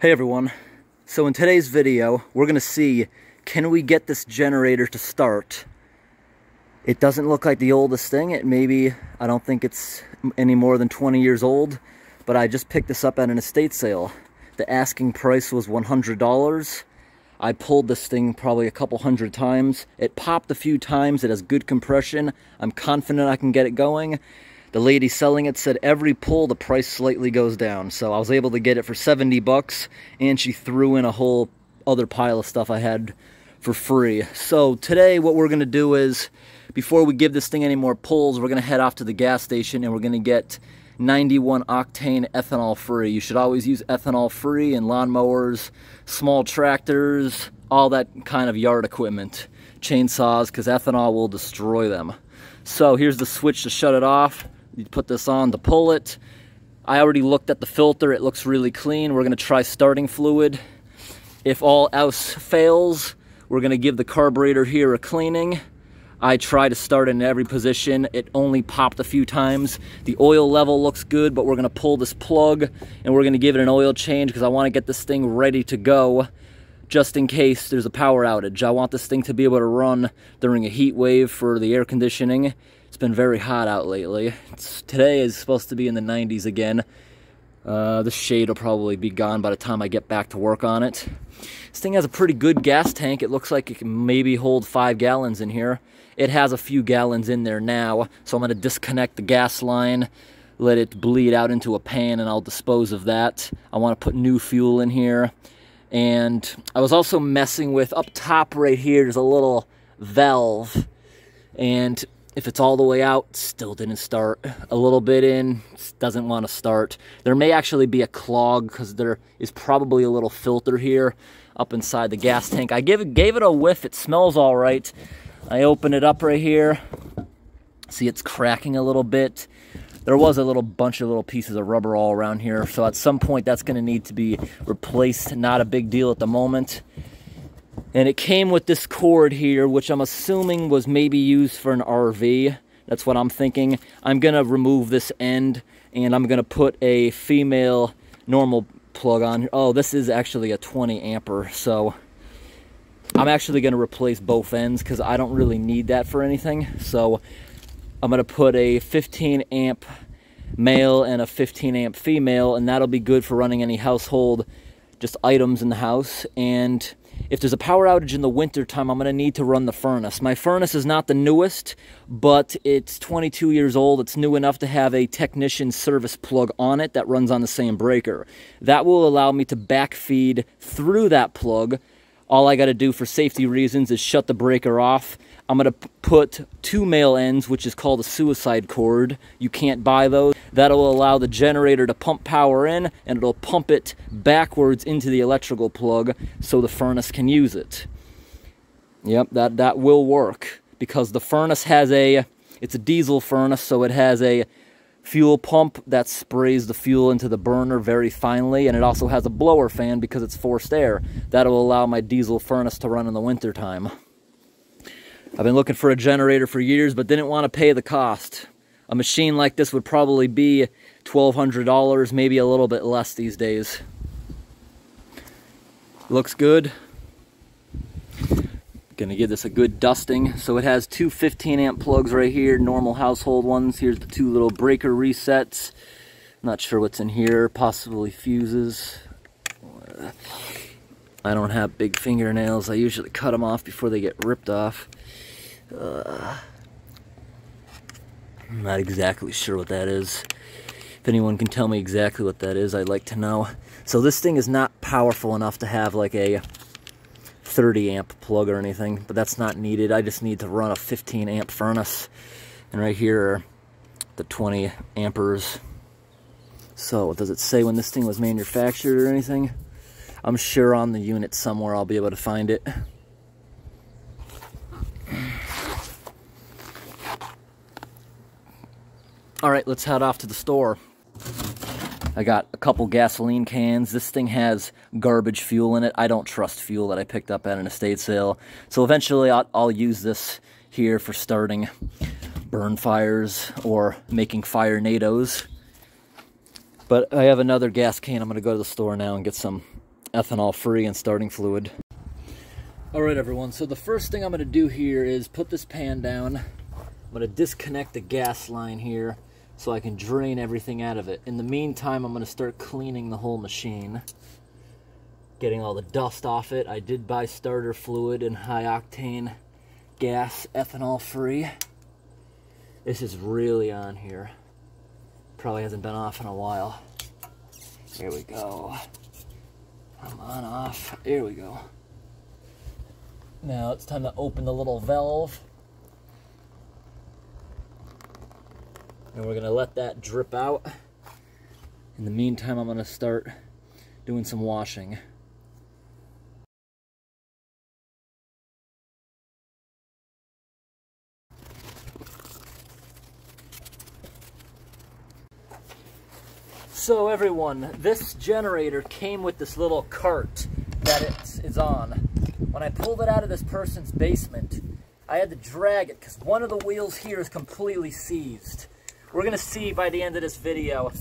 Hey everyone. So in today's video, we're to see, can we get this generator to start? It doesn't look like the oldest thing. It maybe, I don't think it's any more than 20 years old, but I just picked this up at an estate sale. The asking price was $100. I pulled this thing probably a couple hundred times. It popped a few times. It has good compression. I'm confident I can get it going the lady selling it said every pull the price slightly goes down. So I was able to get it for 70 bucks and she threw in a whole other pile of stuff I had for free. So today what we're going to do is before we give this thing any more pulls, we're going to head off to the gas station and we're going to get 91 octane ethanol free. You should always use ethanol free in lawnmowers, small tractors, all that kind of yard equipment, chainsaws, because ethanol will destroy them. So here's the switch to shut it off. You put this on to pull it. I already looked at the filter. It looks really clean. We're going to try starting fluid. If all else fails, we're going to give the carburetor here a cleaning. I try to start in every position. It only popped a few times. The oil level looks good, but we're going to pull this plug and we're going to give it an oil change because I want to get this thing ready to go just in case there's a power outage. I want this thing to be able to run during a heat wave for the air conditioning been very hot out lately. It's, today is supposed to be in the 90s again. Uh, the shade will probably be gone by the time I get back to work on it. This thing has a pretty good gas tank. It looks like it can maybe hold five gallons in here. It has a few gallons in there now, so I'm going to disconnect the gas line, let it bleed out into a pan, and I'll dispose of that. I want to put new fuel in here. And I was also messing with, up top right here, there's a little valve. And if it's all the way out, still didn't start. A little bit in, doesn't want to start. There may actually be a clog because there is probably a little filter here up inside the gas tank. I gave it, gave it a whiff. It smells all right. I open it up right here. See, it's cracking a little bit. There was a little bunch of little pieces of rubber all around here. So at some point, that's going to need to be replaced. Not a big deal at the moment. And it came with this cord here, which I'm assuming was maybe used for an RV. That's what I'm thinking. I'm to remove this end, and I'm to put a female normal plug on. Oh, this is actually a 20 ampere, so I'm actually to replace both ends because I don't really need that for anything. So I'm to put a 15 amp male and a 15 amp female, and that'll be good for running any household just items in the house. And if there's a power outage in the winter time, I'm to need to run the furnace. My furnace is not the newest, but it's 22 years old. It's new enough to have a technician service plug on it that runs on the same breaker. That will allow me to backfeed through that plug. All I got to do for safety reasons is shut the breaker off I'm to put two male ends, which is called a suicide cord. You can't buy those. That'll allow the generator to pump power in, and it'll pump it backwards into the electrical plug so the furnace can use it. Yep, that, that will work because the furnace has a, it's a diesel furnace, so it has a fuel pump that sprays the fuel into the burner very finely, and it also has a blower fan because it's forced air. That'll allow my diesel furnace to run in the wintertime. I've been looking for a generator for years, but didn't want to pay the cost. A machine like this would probably be $1,200, maybe a little bit less these days. Looks good. Gonna give this a good dusting. So it has two 15 amp plugs right here, normal household ones. Here's the two little breaker resets. Not sure what's in here, possibly fuses. I don't have big fingernails. I usually cut them off before they get ripped off. I'm not exactly sure what that is. If anyone can tell me exactly what that is, I'd like to know. So this thing is not powerful enough to have like a 30 amp plug or anything, but that's not needed. I just need to run a 15 amp furnace. And right here are the 20 amperes. So what does it say when this thing was manufactured or anything? I'm sure on the unit somewhere I'll be able to find it. All right, let's head off to the store. I got a couple gasoline cans. This thing has garbage fuel in it. I don't trust fuel that I picked up at an estate sale. So eventually I'll, I'll use this here for starting burn fires or making fire nados. But I have another gas can. I'm going to go to the store now and get some ethanol free and starting fluid. All right, everyone, so the first thing I'm gonna do here is put this pan down. I'm gonna disconnect the gas line here so I can drain everything out of it. In the meantime, I'm gonna start cleaning the whole machine. Getting all the dust off it. I did buy starter fluid and high octane gas, ethanol free. This is really on here. Probably hasn't been off in a while. Here we go. I'm on off. Here we go. Now it's time to open the little valve. And we're gonna let that drip out. In the meantime, I'm gonna start doing some washing. So everyone, this generator came with this little cart that it is on. When I pulled it out of this person's basement, I had to drag it because one of the wheels here is completely seized. We're gonna see by the end of this video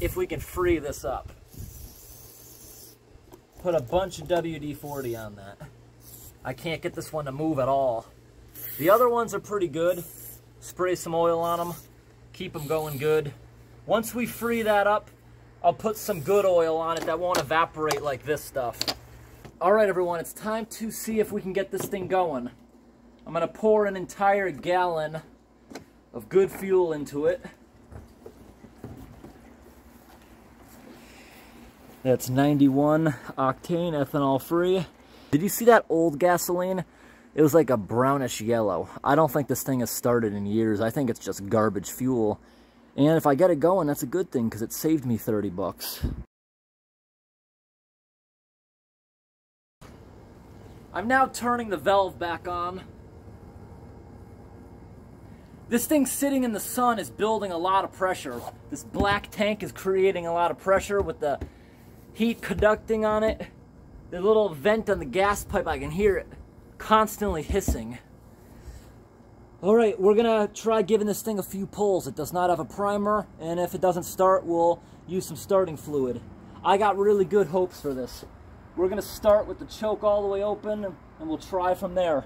if we can free this up. Put a bunch of WD-40 on that. I can't get this one to move at all. The other ones are pretty good. Spray some oil on them, keep them going good. Once we free that up, I'll put some good oil on it that won't evaporate like this stuff. All right, everyone, it's time to see if we can get this thing going. I'm gonna pour an entire gallon of good fuel into it. That's 91 octane, ethanol free. Did you see that old gasoline? It was like a brownish yellow. I don't think this thing has started in years. I think it's just garbage fuel. And if I get it going, that's a good thing because it saved me 30 bucks. I'm now turning the valve back on. This thing sitting in the sun is building a lot of pressure. This black tank is creating a lot of pressure with the heat conducting on it. The little vent on the gas pipe, I can hear it constantly hissing. All right, we're gonna try giving this thing a few pulls. It does not have a primer, and if it doesn't start, we'll use some starting fluid. I got really good hopes for this. We're gonna start with the choke all the way open, and we'll try from there.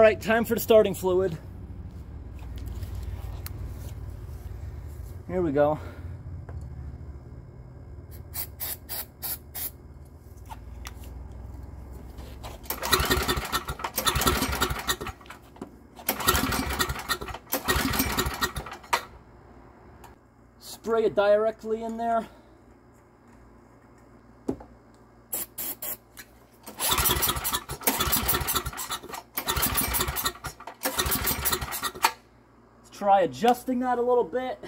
All right, time for the starting fluid. Here we go. Spray it directly in there. Let's adjusting that a little bit.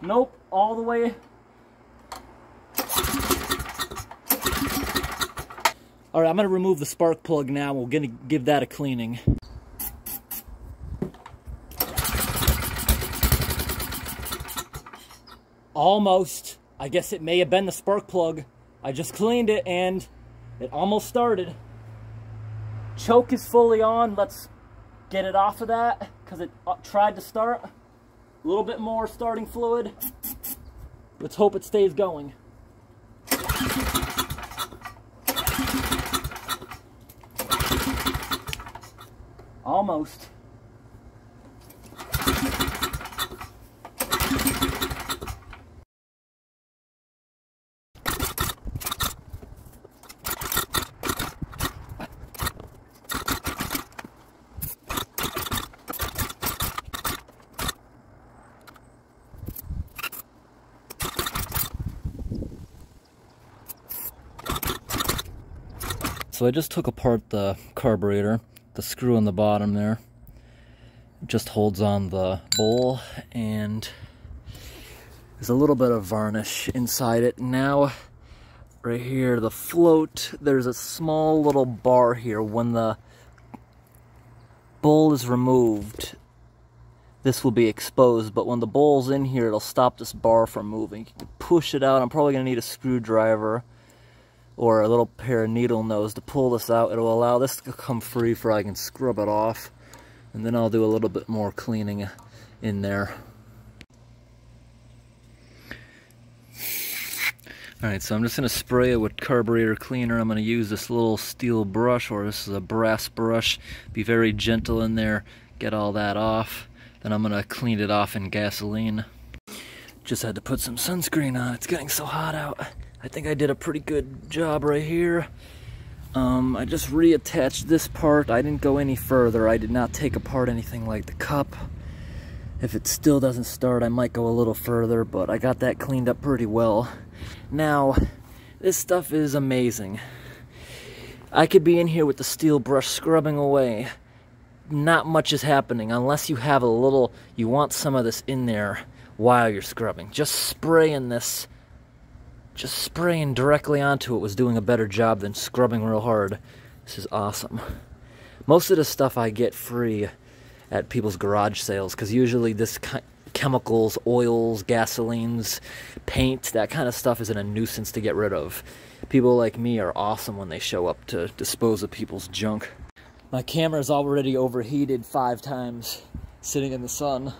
Nope, all the way. All right, I'm gonna remove the spark plug now. We're gonna give that a cleaning. Almost. I guess it may have been the spark plug. I just cleaned it and it almost started. Choke is fully on. Let's get it off of that because it uh, tried to start. A little bit more starting fluid. Let's hope it stays going. Almost. So I just took apart the carburetor, the screw on the bottom there. Just holds on the bowl and there's a little bit of varnish inside it. Now, right here, the float, there's a small little bar here. When the bowl is removed, this will be exposed, but when the bowl's in here, it'll stop this bar from moving. You can push it out. I'm probably going to need a screwdriver or a little pair of needle nose to pull this out. It'll allow this to come free for I can scrub it off. And then I'll do a little bit more cleaning in there. Alright, so I'm just going to spray it with carburetor cleaner. I'm going to use this little steel brush, or this is a brass brush. Be very gentle in there, get all that off. Then I'm going to clean it off in gasoline. Just had to put some sunscreen on. It's getting so hot out. I think I did a pretty good job right here. Um, I just reattached this part. I didn't go any further. I did not take apart anything like the cup. If it still doesn't start, I might go a little further, but I got that cleaned up pretty well. Now, this stuff is amazing. I could be in here with the steel brush scrubbing away. Not much is happening unless you have a little, you want some of this in there while you're scrubbing. Just spraying this, just spraying directly onto it was doing a better job than scrubbing real hard. This is awesome. Most of the stuff I get free at people's garage sales because usually this chemicals, oils, gasolines, paint, that kind of stuff isn't a nuisance to get rid of. People like me are awesome when they show up to dispose of people's junk. My camera's already overheated five times sitting in the sun.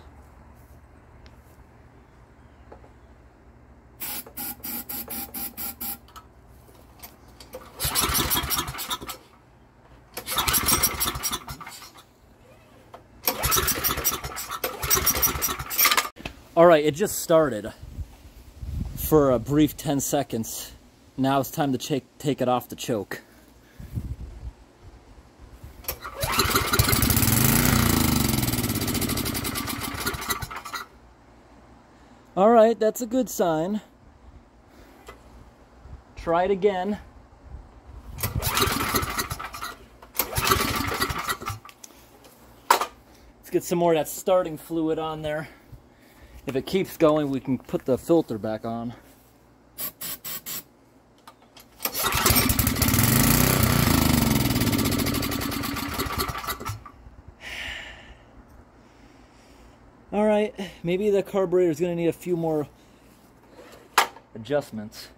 It just started for a brief 10 seconds. Now it's time to take, take it off the choke. All right, that's a good sign. Try it again. Let's get some more of that starting fluid on there. If it keeps going, we can put the filter back on. All right, maybe the carburetor is going to need a few more adjustments.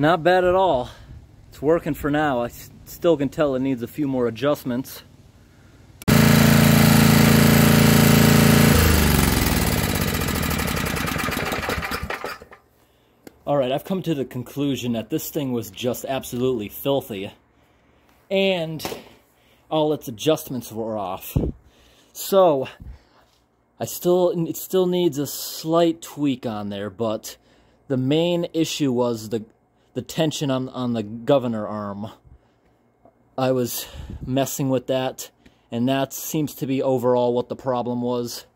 Not bad at all. It's working for now. I still can tell it needs a few more adjustments. Alright, I've come to the conclusion that this thing was just absolutely filthy. And all its adjustments were off. So, I still, it still needs a slight tweak on there, but the main issue was the, the tension on, on the governor arm. I was messing with that, and that seems to be overall what the problem was.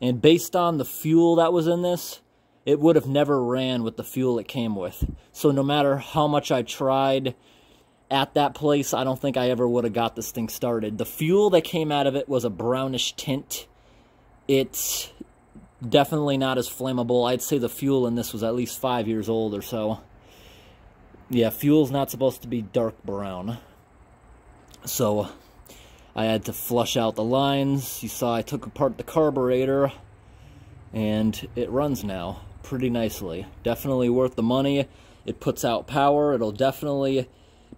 And based on the fuel that was in this, it would have never ran with the fuel it came with. So no matter how much I tried at that place, I don't think I ever would have got this thing started. The fuel that came out of it was a brownish tint. It's definitely not as flammable. I'd say the fuel in this was at least five years old or so. Yeah, fuel's not supposed to be dark brown. So I had to flush out the lines. You saw I took apart the carburetor and it runs now pretty nicely. Definitely worth the money. It puts out power. It'll definitely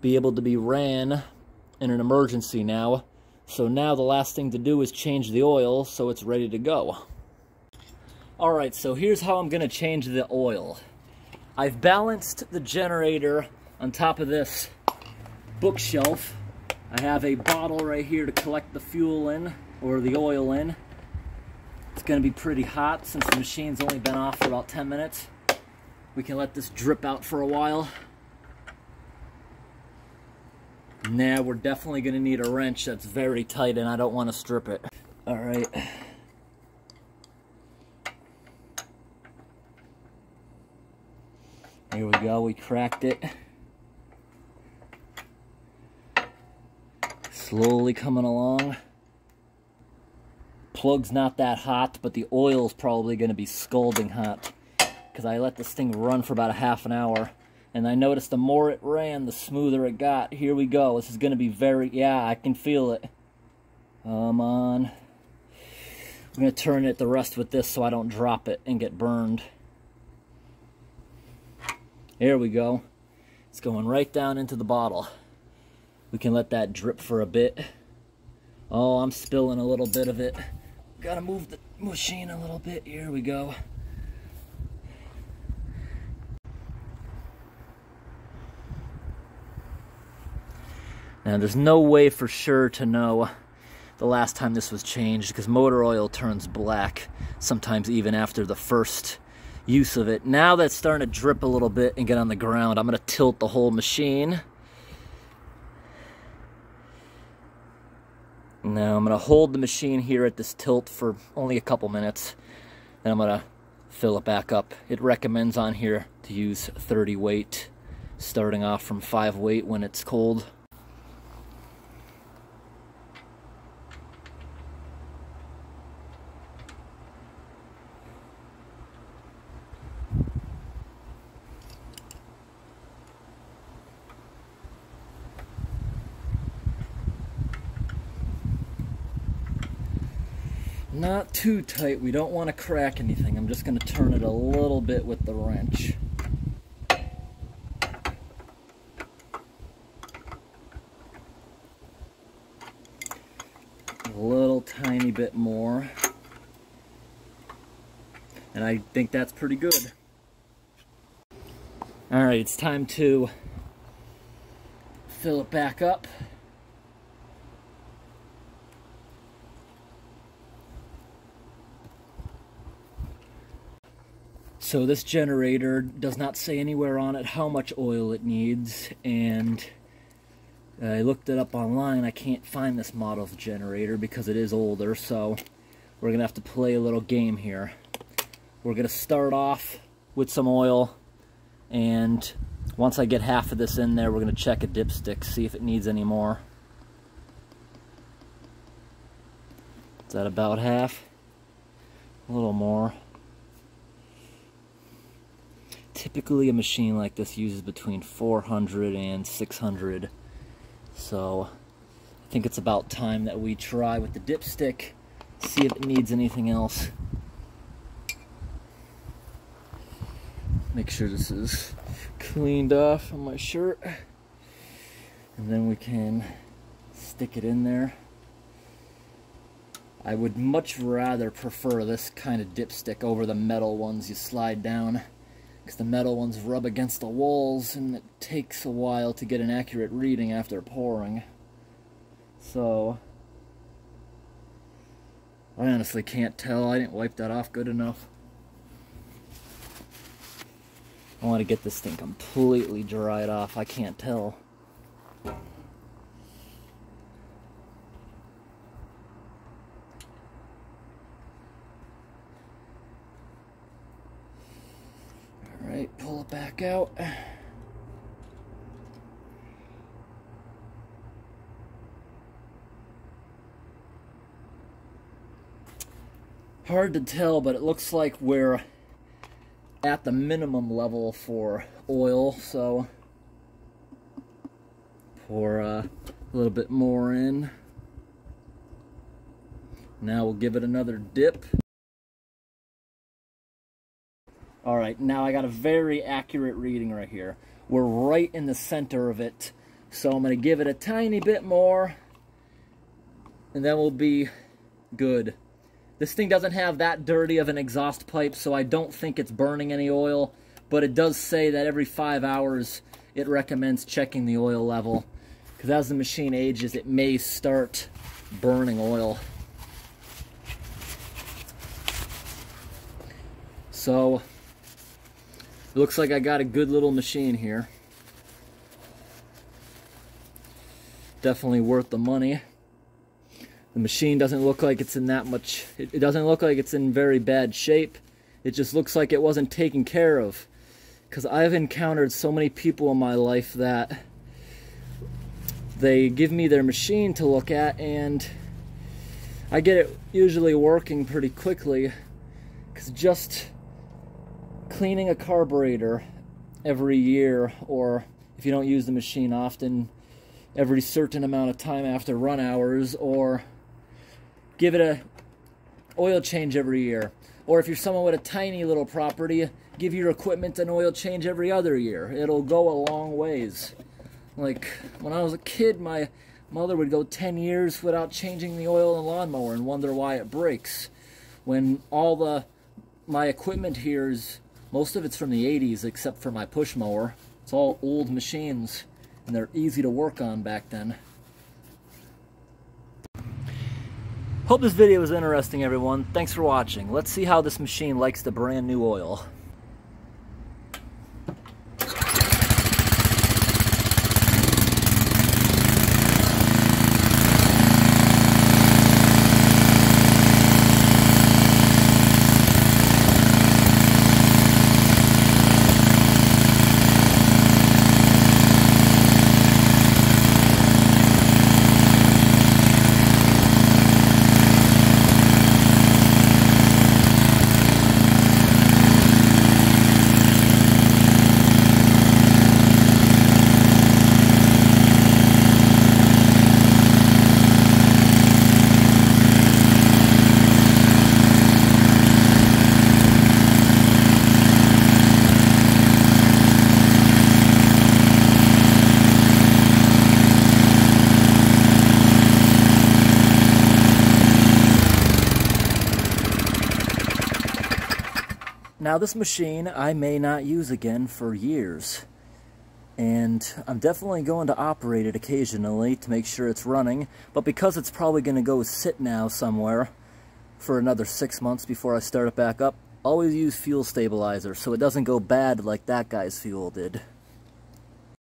be able to be ran in an emergency now. So now the last thing to do is change the oil so it's ready to go. Alright, so here's how I'm going to change the oil. I've balanced the generator on top of this bookshelf. I have a bottle right here to collect the fuel in, or the oil in. It's going to be pretty hot since the machine's only been off for about 10 minutes. We can let this drip out for a while. Now we're definitely going to need a wrench that's very tight and I don't want to strip it. Alright. Here we go, we cracked it. Slowly coming along plug's not that hot, but the oil's probably going to be scalding hot because I let this thing run for about a half an hour. And I noticed the more it ran, the smoother it got. Here we go. This is going to be very... Yeah, I can feel it. Come on. I'm going to turn it the rest with this so I don't drop it and get burned. There we go. It's going right down into the bottle. We can let that drip for a bit. Oh, I'm spilling a little bit of it. Gotta move the machine a little bit. Here we go. Now, there's no way for sure to know the last time this was changed because motor oil turns black sometimes even after the first use of it. Now that's starting to drip a little bit and get on the ground, I'm going to tilt the whole machine. Now I'm going to hold the machine here at this tilt for only a couple minutes. Then I'm going to fill it back up. It recommends on here to use 30 weight, starting off from 5 weight when it's cold. Not too tight. We don't want to crack anything. I'm just going to turn it a little bit with the wrench. A little tiny bit more. And I think that's pretty good. Alright, it's time to fill it back up. So this generator does not say anywhere on it how much oil it needs, and I looked it up online. I can't find this model of generator because it is older, so we're going to have to play a little game here. We're going to start off with some oil, and once I get half of this in there, we're going to check a dipstick, see if it needs any more. Is that about half? A little more. Typically a machine like this uses between 400 and 600 so I think it's about time that we try with the dipstick see if it needs anything else make sure this is cleaned off on my shirt. And then we can stick it in there. I would much rather prefer this kind of dipstick over the metal ones you slide down because the metal ones rub against the walls and it takes a while to get an accurate reading after pouring. So, I honestly can't tell. I didn't wipe that off good enough. I want to get this thing completely dried off. I can't tell. Alright, pull it back out. Hard to tell, but it looks like we're at the minimum level for oil, so pour uh, a little bit more in. Now we'll give it another dip. All right, now I got a very accurate reading right here. We're right in the center of it. So I'm gonna give it a tiny bit more and then we'll be good. This thing doesn't have that dirty of an exhaust pipe, so I don't think it's burning any oil, but it does say that every five hours it recommends checking the oil level, because as the machine ages, it may start burning oil. So, looks like I got a good little machine here. Definitely worth the money. The machine doesn't look like it's in that much, it, doesn't look like it's in very bad shape. It just looks like it wasn't taken care of. Because I've encountered so many people in my life that they give me their machine to look at and I get it usually working pretty quickly because just cleaning a carburetor every year or if you don't use the machine often every certain amount of time after run hours or give it a oil change every year. Or if you're someone with a tiny little property, give your equipment an oil change every other year. It'll go a long ways. Like when I was a kid, my mother would go 10 years without changing the oil in the lawnmower and wonder why it breaks. When all the my equipment here is most of it's from the 80s except for my push mower. It's all old machines and they're easy to work on back then. Hope this video was interesting, everyone. Thanks for watching. Let's see how this machine likes the brand new oil. Now this machine I may not use again for years. And I'm definitely going to operate it occasionally to make sure it's running. But because it's probably going to go sit now somewhere for another six months before I start it back up, always use fuel stabilizer so it doesn't go bad like that guy's fuel did.